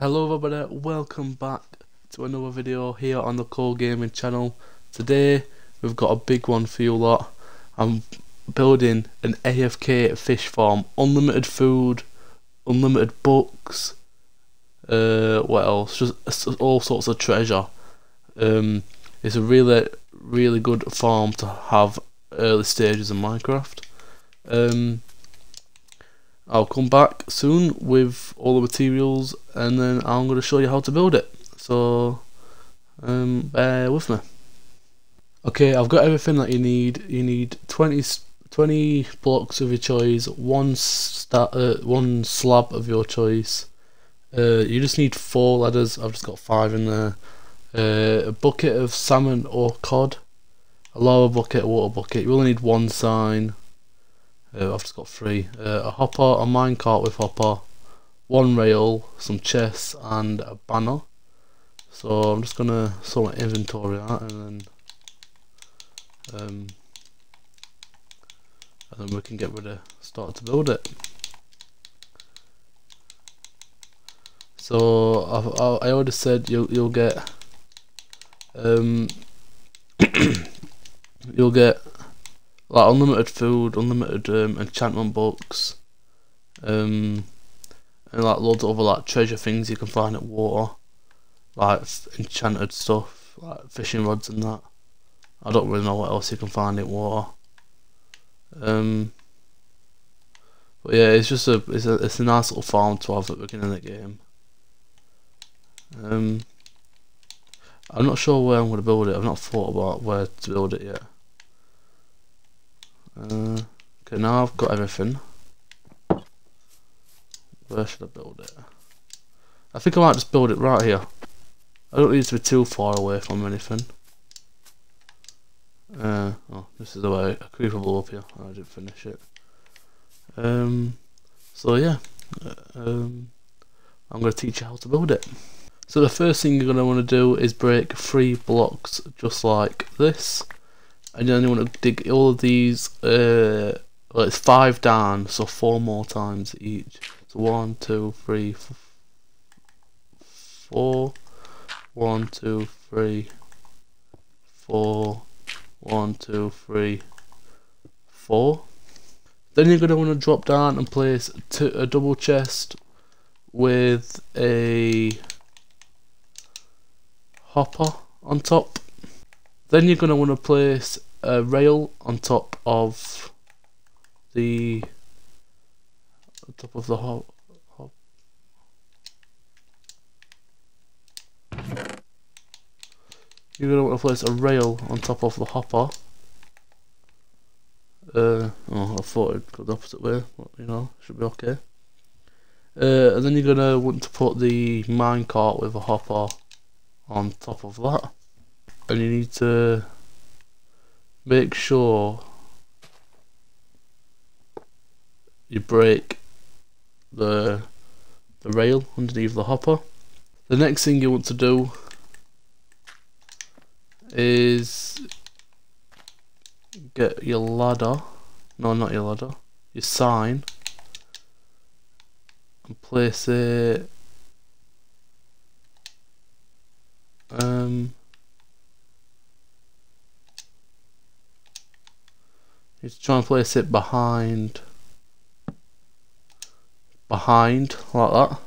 Hello everybody, welcome back to another video here on the Coal Gaming channel. Today we've got a big one for you lot. I'm building an AFK fish farm, unlimited food, unlimited books, uh, what else, just all sorts of treasure. Um, it's a really, really good farm to have early stages of Minecraft. Um, I'll come back soon with all the materials and then I'm going to show you how to build it. So, um, bear with me. Okay, I've got everything that you need. You need 20, 20 blocks of your choice, one, uh, one slab of your choice. Uh, you just need four ladders. I've just got five in there. Uh, a bucket of salmon or cod, a lava bucket, a water bucket. You only need one sign I've just got three. Uh, a hopper, a minecart with hopper, one rail, some chests, and a banner. So I'm just gonna sort my inventory out and then um, and then we can get ready to start to build it. So i I already said you'll you'll get um you'll get like unlimited food, unlimited um, enchantment books, um, and like loads of other like treasure things you can find at water, like enchanted stuff, like fishing rods and that. I don't really know what else you can find in water. Um, but yeah, it's just a it's a it's a nice little farm to have at the beginning of the game. Um, I'm not sure where I'm going to build it. I've not thought about where to build it yet. Uh, okay, now I've got everything. Where should I build it? I think I might just build it right here. I don't need to be too far away from anything. Uh, oh, this is the way a creeper blew up here. I didn't finish it. Um, so yeah, uh, um, I'm going to teach you how to build it. So the first thing you're going to want to do is break three blocks just like this and then you want to dig all of these uh well it's five down so four more times each. So one two three four. One two three four. One two three four. Then you're going to want to drop down and place a double chest with a hopper on top then you're going to want to place a rail on top of the on top of the hop. You're going to want to place a rail on top of the hopper. Uh, oh, I thought it'd go the opposite way, but you know, should be okay. Uh, and then you're going to want to put the minecart with a hopper on top of that and you need to make sure you break the the rail underneath the hopper. The next thing you want to do is get your ladder, no not your ladder, your sign and place it um Just try and place it behind behind like that.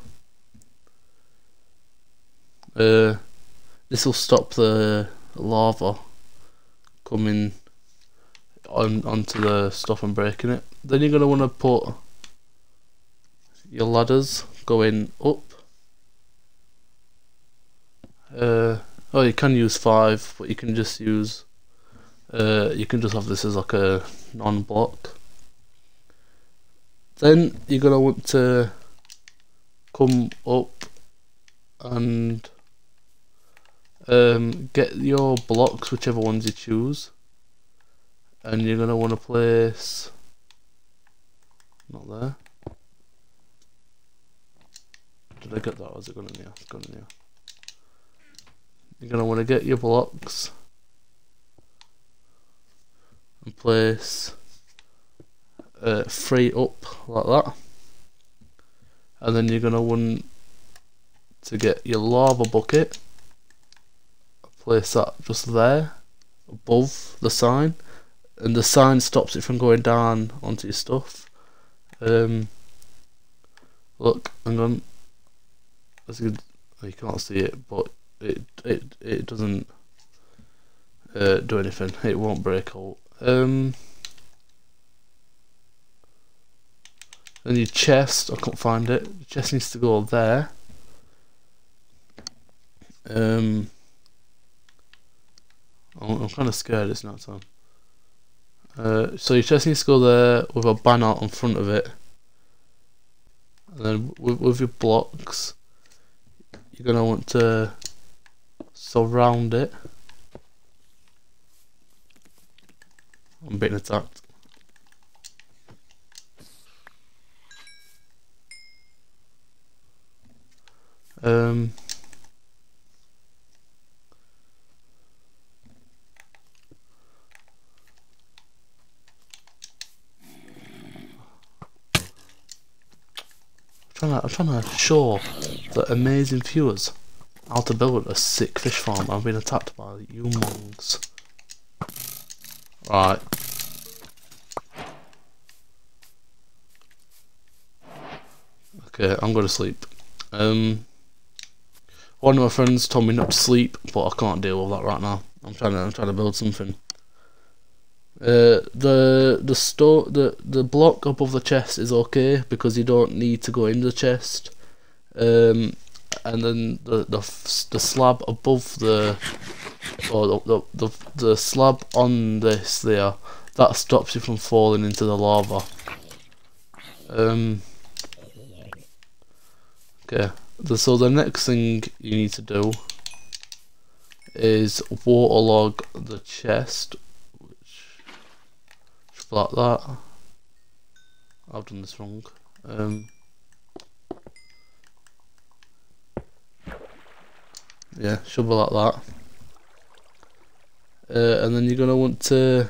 Uh, this will stop the lava coming on onto the stuff and breaking it. Then you're gonna want to put your ladders going up. Uh, oh, you can use five, but you can just use uh, you can just have this as like a non-block. Then you're gonna want to come up and um, get your blocks, whichever ones you choose, and you're gonna want to place not there. Did I get that? Or was it going in here? It's going in here. You're gonna want to get your blocks and place uh, three up like that and then you're going to want to get your lava bucket. Place that just there, above the sign, and the sign stops it from going down onto your stuff. Um, look, hang on. That's good. You can't see it, but it it it doesn't uh, do anything. It won't break out. Um, then your chest, I can't find it. Chest needs to go there. Um, I'm, I'm kind of scared it's not time. Uh, so your chest needs to go there with a banner on front of it. And then with, with your blocks, you're going to want to surround it. I'm being attacked. Um, I'm trying to, I'm trying to show the amazing viewers how to build a sick fish farm. I've been attacked by you monks. Right. Okay, I'm going to sleep. Um, one of my friends told me not to sleep, but I can't deal with that right now. I'm trying to, I'm trying to build something. Uh, the the store the the block above the chest is okay because you don't need to go in the chest. Um, and then the the the slab above the or the, the the the slab on this there that stops you from falling into the lava. Um. Okay. So the next thing you need to do is waterlog the chest, which like that. I've done this wrong. Um, yeah, should be like that. Uh, and then you're gonna want to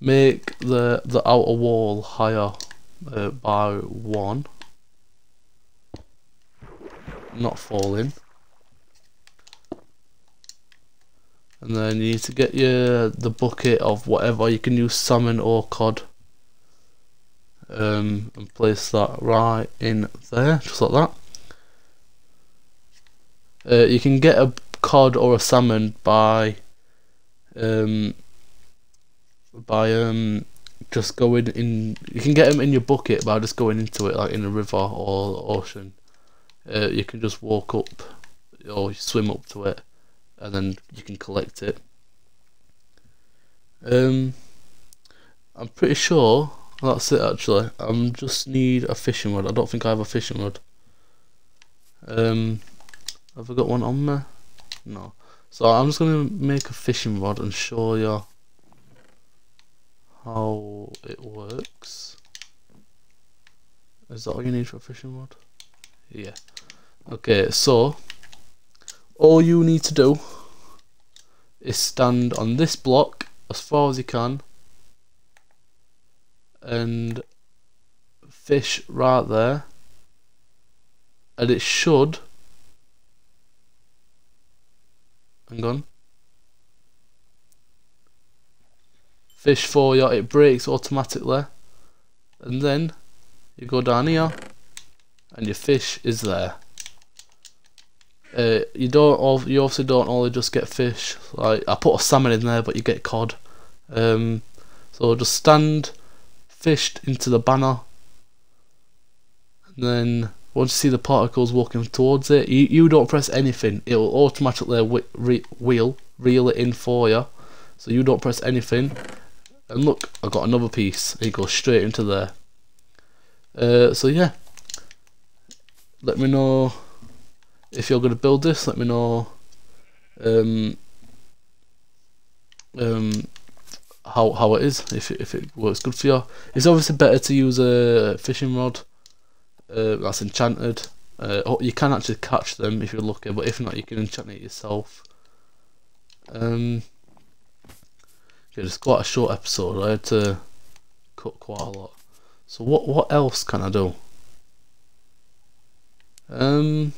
make the the outer wall higher uh, by one not falling. And then you need to get your the bucket of whatever you can use salmon or cod. Um, and place that right in there, just like that. Uh, you can get a cod or a salmon by um, by um, just going in. You can get them in your bucket by just going into it, like in a river or ocean uh, you can just walk up or swim up to it and then you can collect it. Um, I'm pretty sure that's it actually. I just need a fishing rod. I don't think I have a fishing rod. Um, have I got one on me? No. So I'm just gonna make a fishing rod and show you how it works. Is that all you need for a fishing rod? Yeah. Okay, so all you need to do is stand on this block as far as you can and fish right there. And it should hang on fish for you it breaks automatically. And then you go down here and your fish is there uh, you don't. You also don't only just get fish. Like I put a salmon in there, but you get cod. Um, so just stand fished into the banner, and then once you see the particles walking towards it, you you don't press anything. It will automatically re wheel reel it in for you. So you don't press anything. And look, I got another piece. It goes straight into there. Uh, so yeah, let me know if you're going to build this, let me know um, um, how how it is. If it, if it works good for you, it's obviously better to use a fishing rod uh, that's enchanted. Uh, you can actually catch them if you're lucky, but if not, you can enchant it yourself. Um, yeah, it's quite a short episode. I had to cut quite a lot. So what what else can I do? Um.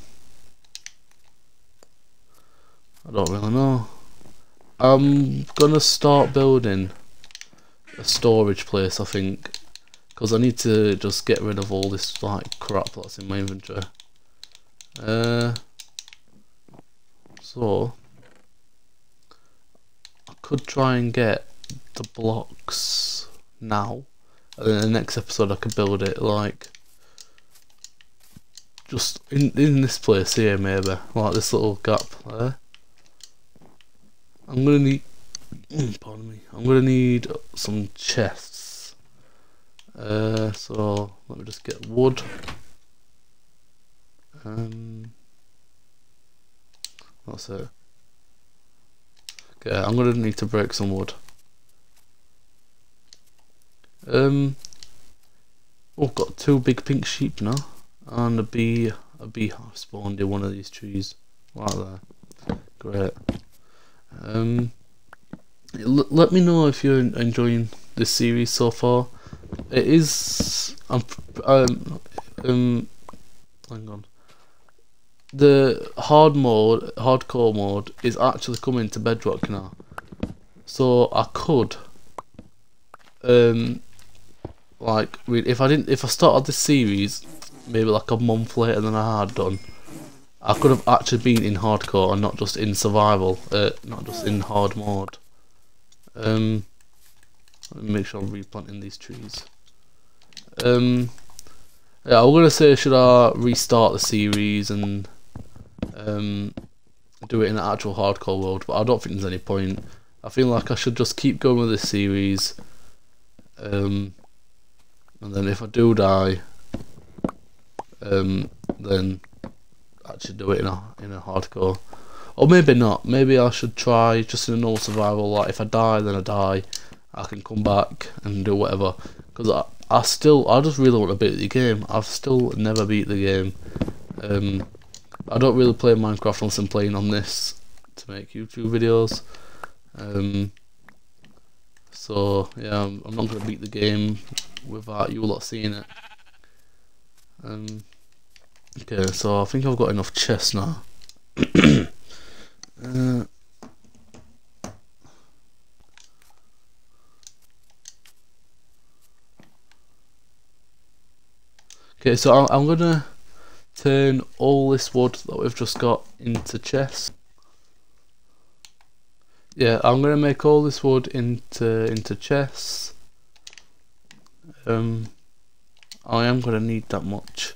I don't really know. I'm gonna start building a storage place, I think, because I need to just get rid of all this like crap that's in my inventory. Uh, so I could try and get the blocks now, and then the next episode I could build it like just in in this place here maybe, like this little gap there. I'm gonna need pardon me. I'm gonna need some chests. Uh so let me just get wood. Um that's it. Okay, I'm gonna need to break some wood. Um Oh got two big pink sheep now and a bee a bee spawned in one of these trees right there great um let me know if you're enjoying this series so far it is um, um, um hang on the hard mode hardcore mode is actually coming to bedrock now so i could um like if i didn't if i started this series maybe like a month later than I had done. I could have actually been in hardcore and not just in survival, uh, not just in hard mode. Um, let me make sure I'm replanting these trees. Um, yeah, I'm gonna say should I restart the series and um, do it in an actual hardcore world, but I don't think there's any point. I feel like I should just keep going with this series. Um, and then if I do die, um, then actually do it in a in a hardcore. Or maybe not. Maybe I should try just in a normal survival. Like if I die, then I die. I can come back and do whatever. Because I, I still, I just really want to beat the game. I've still never beat the game. Um, I don't really play Minecraft unless I'm playing on this to make YouTube videos. Um, so yeah, I'm, I'm not going to beat the game without you lot seeing it. Um, okay, so I think I've got enough chests now. uh, okay, so I'm, I'm gonna turn all this wood that we've just got into chests. Yeah, I'm gonna make all this wood into into chests. Um, I am going to need that much.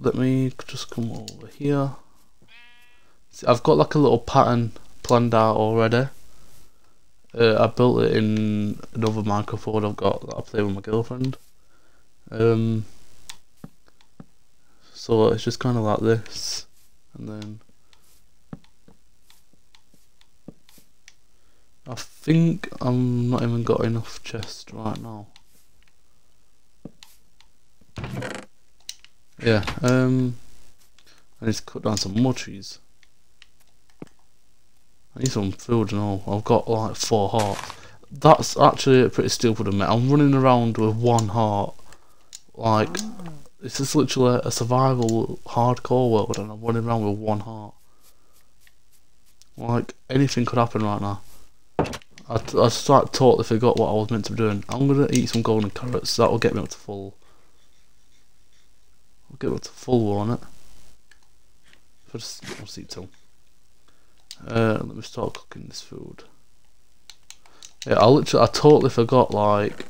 Let me just come over here. See, I've got like a little pattern planned out already. Uh, I built it in another microphone I've got that I play with my girlfriend. Um, so it's just kind of like this, and then I think I'm not even got enough chest right now. Yeah, um, I need to cut down some more trees. I need some food and all. I've got like four hearts. That's actually pretty stupid of me. I'm running around with one heart. Like, this is literally a survival hardcore world and I'm running around with one heart. Like, anything could happen right now. I, I like totally forgot what I was meant to be doing. I'm gonna eat some golden carrots. That'll get me up to full. Get to full on it. First, I'll see till. Uh, let me start cooking this food. Yeah, I literally, I totally forgot like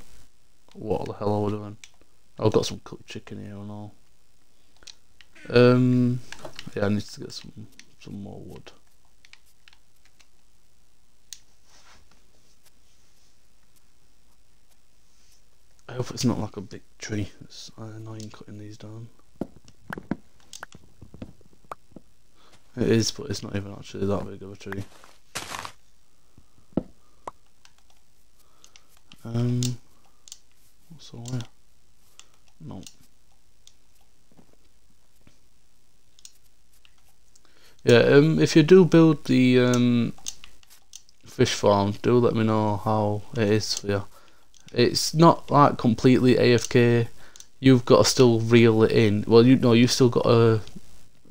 what the hell I was doing. I've got some cooked chicken here and all. Um, yeah, I need to get some some more wood. I hope it's not like a big tree. It's annoying cutting these down. It is, but it's not even actually that big of a tree. Um, what's the wire? No. Yeah, um, if you do build the um, fish farm, do let me know how it is for you. It's not like completely AFK. You've got to still reel it in. Well, you know, you've still got to,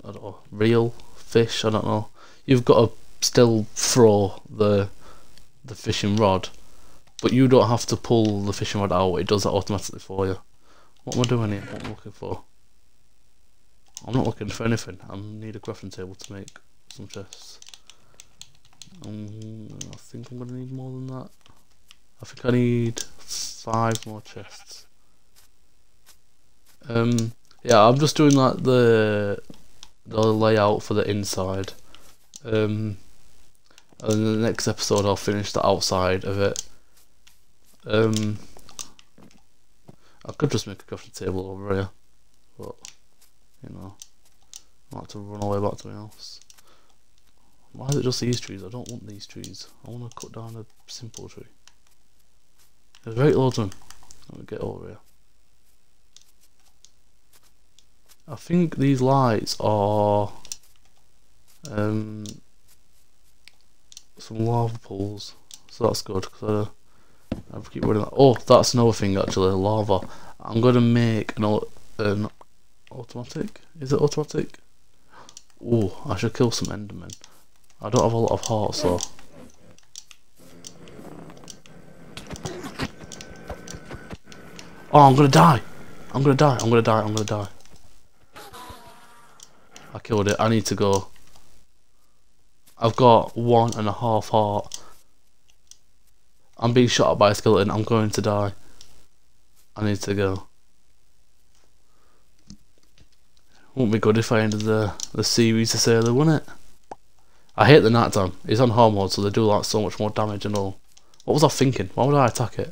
I don't know, reel fish. I don't know. You've got to still throw the the fishing rod, but you don't have to pull the fishing rod out. It does that automatically for you. What am I doing here? What am I looking for? I'm not looking for anything. I need a crafting table to make some chests. Um, I think I'm gonna need more than that. I think I need five more chests. Um, yeah, I'm just doing like the the layout for the inside. Um, and in the next episode I'll finish the outside of it. Um, I could just make a crafting table over here, but you know, I like to run away back to my house. Why is it just these trees? I don't want these trees. I want to cut down a simple tree. There's very loads of them. Let me get over here. I think these lights are um, some lava pools, so that's good. Cause I, keep running. That. Oh, that's another thing actually. Lava. I'm gonna make an an automatic. Is it automatic? Oh, I should kill some Endermen. I don't have a lot of hearts though. Oh, I'm gonna die. I'm gonna die. I'm gonna die. I'm gonna die. I killed it. I need to go. I've got one and a half heart. I'm being shot at by a skeleton. I'm going to die. I need to go. Wouldn't be good if I ended the, the series this early, wouldn't it? I hate the night time. It's on hard mode, so they do like so much more damage and all. What was I thinking? Why would I attack it?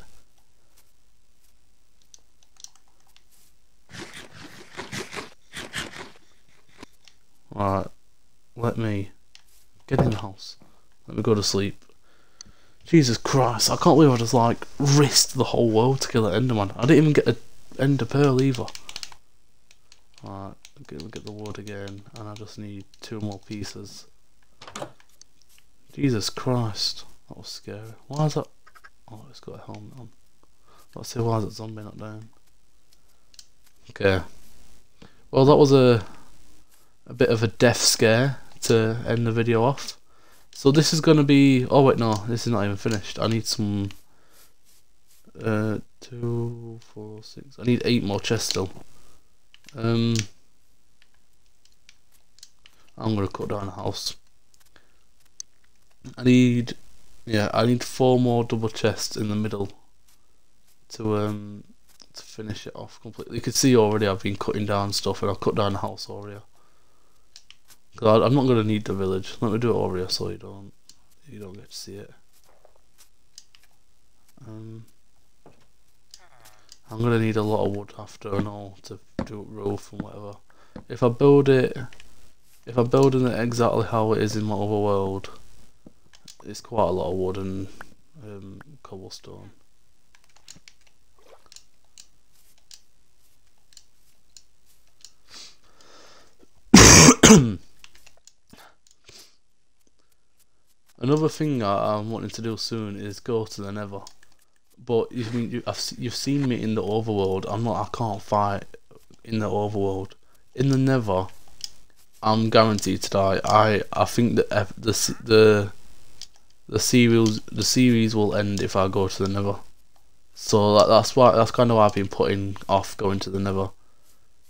Right, let me get in the house. Let me go to sleep. Jesus Christ, I can't believe I just like risked the whole world to kill an Enderman. I didn't even get an Ender Pearl either. Right, get, get the wood again, and I just need two more pieces. Jesus Christ, that was scary. Why is that? Oh, it's got a helmet on. Let's see why is that zombie not down. Okay. Well, that was a a bit of a death scare to end the video off. So this is going to be... Oh wait, no, this is not even finished. I need some... Uh, two, four, six... I need eight more chests still. Um, I'm going to cut down a house. I need... Yeah, I need four more double chests in the middle to um to finish it off completely. You can see already I've been cutting down stuff and I've cut down the house already. Cause I, am not gonna need the village. Let me do it over here so you don't you don't get to see it. Um, I'm gonna need a lot of wood after and all to do it roof and whatever. If I build it, if I'm building it exactly how it is in my other world, it's quite a lot of wood and um, cobblestone. Another thing I, am wanting to do soon is go to the Nether. But you mean you, have you've seen me in the overworld. I'm not. I can't fight in the overworld. In the Nether, I'm guaranteed to die. I I think that the the the series the series will end if I go to the Nether. So that, that's why that's kind of why I've been putting off going to the Nether,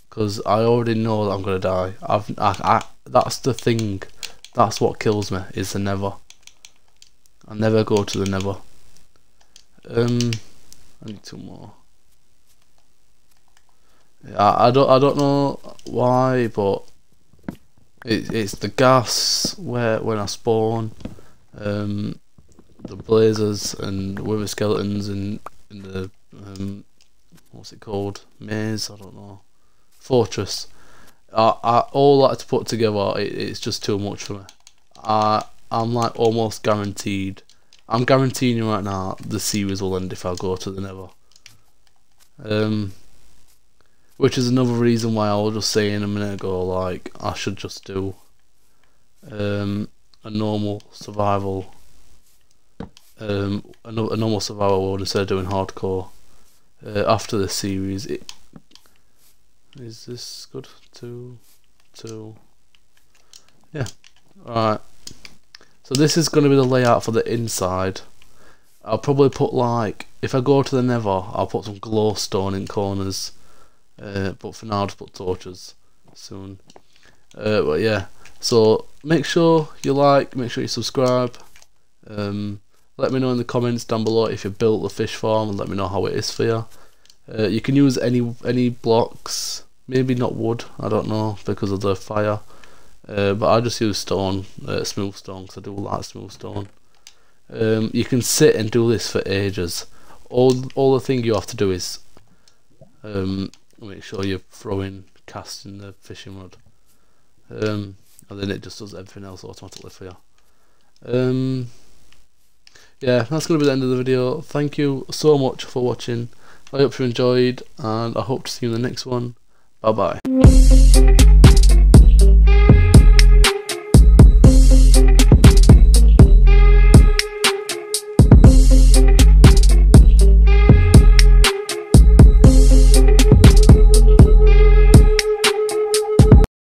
because I already know that I'm gonna die. I've I, I that's the thing. That's what kills me is the Nether. I'll never go to the Nether. Um, I need two more. Yeah, I don't, I don't know why, but it, it's the gas where when I spawn, um, the blazers and wither skeletons and in the um, what's it called maze? I don't know. Fortress. I, I all that to put together, it, it's just too much for me. I I'm like almost guaranteed. I'm guaranteeing you right now the series will end if I go to the Nether. Um, which is another reason why I was just saying a minute ago, like I should just do um, a normal survival, um, a, a normal survival world instead of doing hardcore. Uh, after the series, it, is this good? Two, two, yeah. Alright. So this is going to be the layout for the inside. I'll probably put like, if I go to the nether, I'll put some glowstone in corners. Uh, but for now, I'll just put torches soon. Uh, but yeah, so make sure you like, make sure you subscribe. Um, let me know in the comments down below if you built the fish farm and let me know how it is for you. Uh, you can use any any blocks, maybe not wood, I don't know, because of the fire. Uh, but I just use stone, uh, smooth stone, because I do like smooth stone. Um, you can sit and do this for ages. All all the thing you have to do is um, make sure you're throwing casting the fishing rod, um, and then it just does everything else automatically for you. Um, yeah, that's going to be the end of the video. Thank you so much for watching. I hope you enjoyed, and I hope to see you in the next one. Bye bye.